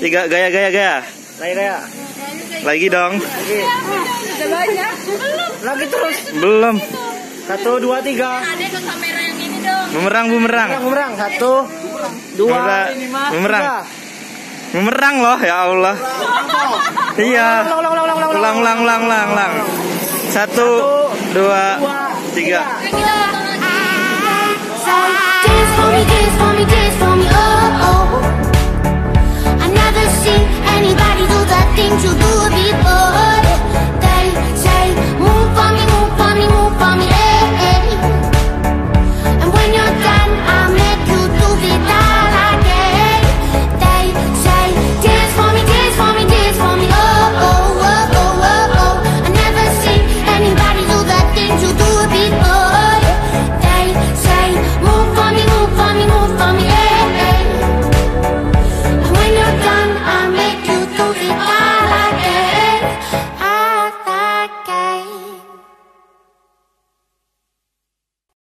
tiga gaya gaya gaya. Lagi gaya. Lagi dong. Lagi. Lagi terus. Belum. Satu, dua, tiga. Ada kamera yang ini dong. Bumerang bumerang. Bumerang, bumerang. Satu, dua, Bumerang. Bumerang. Bumerang loh ya Allah. Iya. Ulang, ulang, ulang, ulang, ulang, Satu, dua, Dua, tiga.